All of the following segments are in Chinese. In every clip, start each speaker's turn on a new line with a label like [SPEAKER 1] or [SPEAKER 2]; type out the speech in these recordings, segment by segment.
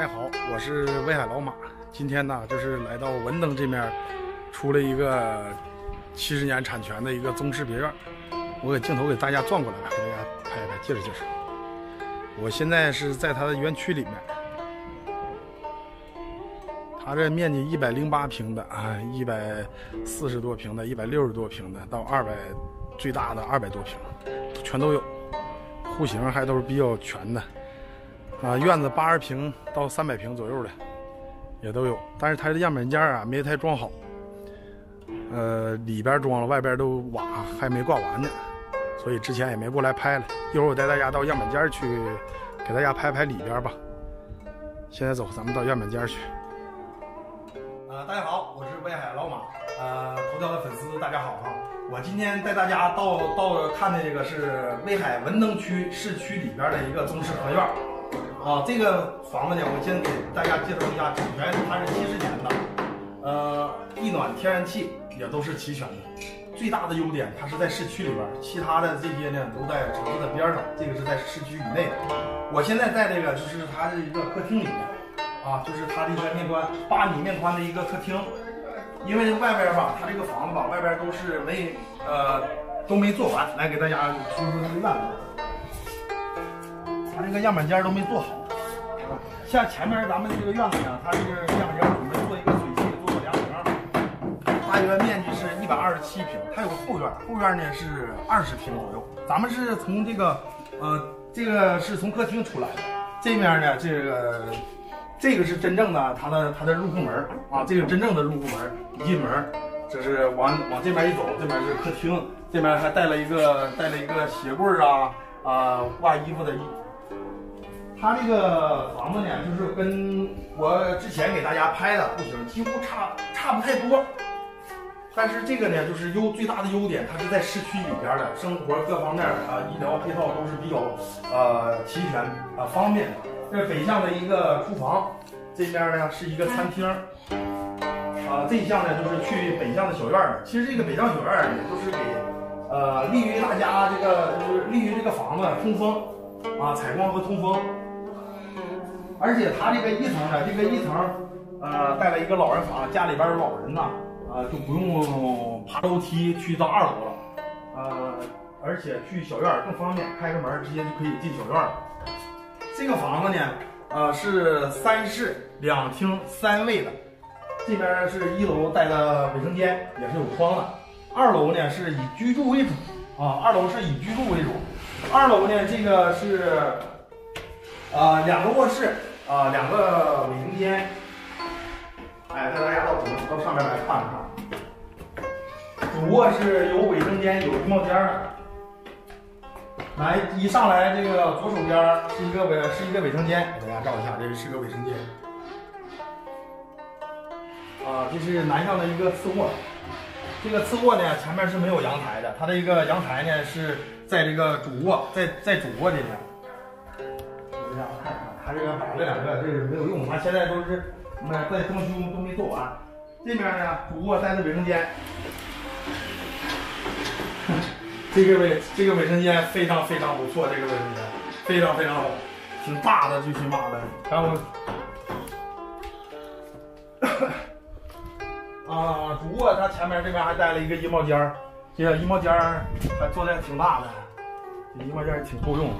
[SPEAKER 1] 大家好，我是威海老马。今天呢，就是来到文登这面，出了一个七十年产权的一个宗师别院。我给镜头给大家转过来了，给大家拍一拍，介绍介绍。我现在是在它的园区里面，它这面积一百零八平的啊，一百四十多平的，一百六十多平的，到二百最大的二百多平，全都有。户型还都是比较全的。啊，院子八十平到三百平左右的也都有，但是它的样板间啊没太装好，呃，里边装了，外边都瓦还没挂完呢，所以之前也没过来拍了。一会儿我带大家到样板间去，给大家拍拍里边吧。现在走，咱们到样板间去。呃，大家好，我是威海老马，呃，头条的粉丝大家好哈。我今天带大家到到看的这个是威海文登区市区里边的一个中式合院。啊，这个房子呢，我先给大家介绍一下，产权它是七十年的，呃，地暖、天然气也都是齐全的。最大的优点，它是在市区里边，其他的这些呢都在城市的边上，这个是在市区以内的。我现在在这个就是它的一个客厅里面，啊，就是它的一个面宽八米面宽的一个客厅。因为外边吧，它这个房子吧，外边都是没呃都没做完，来给大家说说这个院子。它这个样板间都没做好，像前面咱们这个院子呢，它这个样板间准备做一个水系，做个凉亭，大约面积是一百二十七平，它有个后院，后院呢是二十平左右。咱们是从这个，呃，这个是从客厅出来的，这面呢，这个这个是真正的它的它的入户门啊，这个真正的入户门，一进门，这是往往这边一走，这边是客厅，这边还带了一个带了一个鞋柜啊啊挂衣服的衣。它这个房子呢，就是跟我之前给大家拍的户型几乎差差不太多，但是这个呢，就是优最大的优点，它是在市区里边的，生活各方面啊，医疗配套都是比较呃齐全啊方便的。这北向的一个厨房，这边呢是一个餐厅，啊这一项呢就是去北向的小院的。其实这个北向小院儿也就是给呃利于大家这个就是利于这个房子通风啊采光和通风。而且它这个一层呢，这个一层，呃，带了一个老人房，家里边有老人呐，呃，就不用爬楼梯去到二楼了，呃，而且去小院更方便，开个门直接就可以进小院了。这个房子呢，呃，是三室两厅三卫的，这边是一楼带的卫生间，也是有窗的。二楼呢是以居住为主啊，二楼是以居住为主。二楼呢，这个是，呃，两个卧室。啊，两个卫生间，哎，带大家到主到上面来看一看。主卧是有卫生间，有衣帽间的。来，一上来这个左手边是一个卫是一个卫生间，给大家照一下，这是个卫生间。啊，这是南向的一个次卧。这个次卧呢，前面是没有阳台的，它的一个阳台呢是在这个主卧，在在主卧这边。这个摆了两个，这是没有用，它现在都是那在装修都没做完。这面呢，主卧带的卫生间，这个卫这个卫生间非常非常不错，这个卫生间非常非常好，挺大的，最起码的。然后，啊，主卧它前面这边还带了一个衣帽间这个衣帽间还做的挺大的，衣帽间挺够用。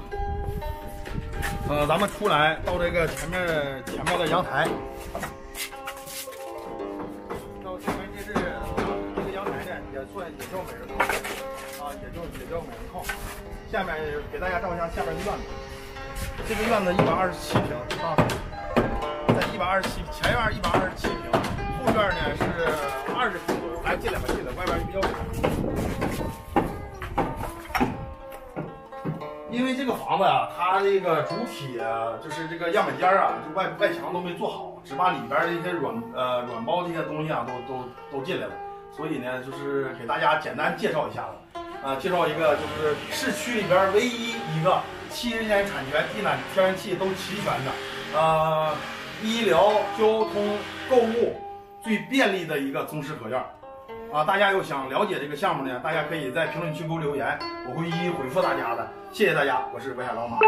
[SPEAKER 1] 呃，咱们出来到这个前面前面的阳台，到前面这是这个阳台呢，也算也叫美人靠啊，也叫也叫美人靠。下面给大家照一下下面的院子，这个院子一百二十七平啊，在一百二十七前院一百二十七平，后院呢是二十平左右。来，进来吧，进来，外边比较窄。因为这个房子啊，它这个主体就是这个样板间啊，就外外墙都没做好，只把里边的一些软呃软包这些东西啊都都都进来了，所以呢，就是给大家简单介绍一下子，啊，介绍一个就是市区里边唯一一个七十年产权、地暖、天然气都齐全的，呃，医疗、交通、购物最便利的一个中式合院。啊，大家有想了解这个项目呢，大家可以在评论区给我留言，我会一一回复大家的。谢谢大家，我是北海老马。